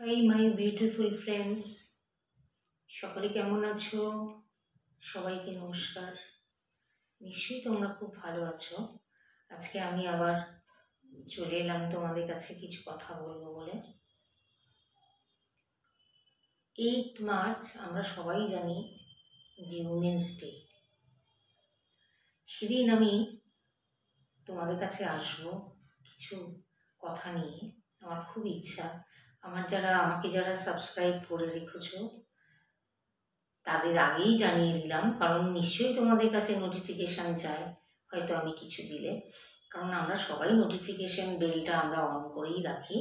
Hi my beautiful friends সকলে কেমন আছো? সবাইকে নমস্কার। নিশ্চয়ই তোমরা খুব ভালো আছো। আজকে আমি আবার চলে এলাম তোমাদের কাছে কিছু কথা বলব বলে। এইট মার্চ আমরা সবাই জানি যে উমেন্স ডে সেদিন আমি তোমাদের কাছে আসব কিছু কথা নিয়ে। আমার খুব ইচ্ছা আমার যারা, আমাকে যারা সাবস্ক্রাইব করে রেখেছো, তাদের আগেই জানিয়ে দিলাম, কারণ নিশ্চয়ই তোমাদের কাছে নোটিফিকেশান যায়, হয়তো আমি কিছু দিলে। কারণ আমরা সবাই নোটিফিকেশান বেলটা আমরা অন করেই রাখি,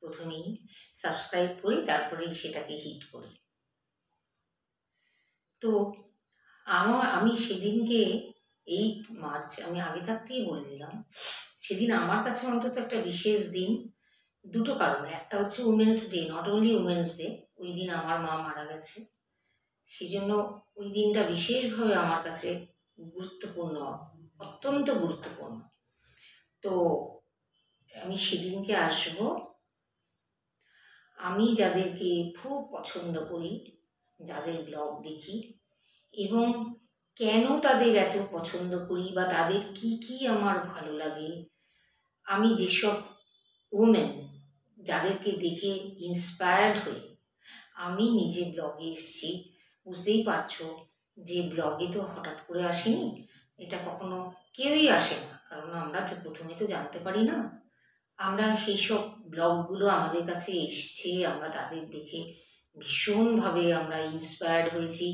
প্রথমেই সাবস্ক্রাইব করি, তারপরেই সেটাকে হিট করি। তো আমার আমি সেদিনকে এইট মার্চ, আমি আগে থাকতেই বলে দিলাম, সেদিন আমার কাছে অন্তত একটা বিশেষ দিন দুটো কারণে। একটা হচ্ছে women's day not only women's day ওই দিন আমার মা মারা গেছে। সেই জন্য ওই দিনটা বিশেষভাবে আমার কাছে গুরুত্বপূর্ণ, অত্যন্ত গুরুত্বপূর্ণ। তো আমি সেদিনকে আসব। আমি যাদেরকে খুব পছন্দ করি, যাদের ব্লগ দেখি, এবং কেন তাদের এত পছন্দ করি বা তাদের কি কি আমার ভালো লাগে, আমি যেসব উমেন যাদেরকে দেখে ইন্সপায়ার্ড হয়ে আমি নিজে ব্লগে এসেছি। বুঝতেই পারছ যে ব্লগে তো হঠাৎ করে আসেনি, এটা কখনো কেউই আসে না কারণ আমরা প্রথমে তো জানতে পারি না। আমরা সেই সব ব্লগগুলো আমাদের কাছে এসছে, আমরা তাদের দেখে ভীষণভাবে আমরা ইন্সপায়ার্ড হয়েছি।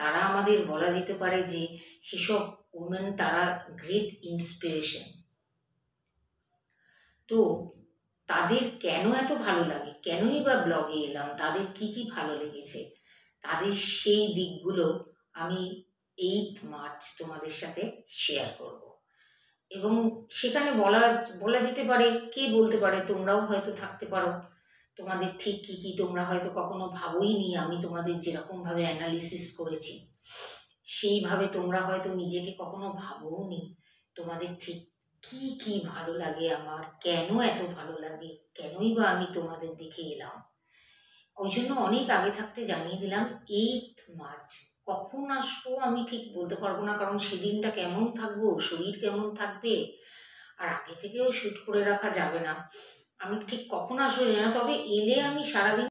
তারা আমাদের বলা যেতে পারে যে সেসব উমেন তারা গ্রেট ইন্সপিরেশন তো তাদের কেন এত ভালো লাগে? কেনই বা ব্লগে এলাম? তাদের কি কি ভালো লেগেছে? তাদের সেই দিকগুলো আমি এইট মার্চ তোমাদের সাথে শেয়ার করব। এবং সেখানে বলা বলা যেতে পারে, কে বলতে পারে, তোমরাও হয়তো থাকতে পারো। তোমাদের ঠিক কী কী তোমরা হয়তো কখনো ভাবোই নি আমি তোমাদের যেরকমভাবে অ্যানালিসিস করেছি, সেইভাবে তোমরা হয়তো নিজেকে কখনো ভাবোও নি তোমাদের ঠিক কি কি ভালো লাগে আমার? কেন এত ভালো লাগে? কেনই বা আমি তোমাদের দেখে এলাম? ওই জন্য অনেক আগে থাকতে জানিয়ে দিলাম এইট মার্চ কখন আসব আমি ঠিক বলতে পারব না, কারণ সেদিনটা কেমন থাকব, শরীর কেমন থাকবে, আর আগে থেকেও শ্যুট করে রাখা যাবে না। আমি ঠিক কখন আসব জানো? তবে এলে আমি সারাদিন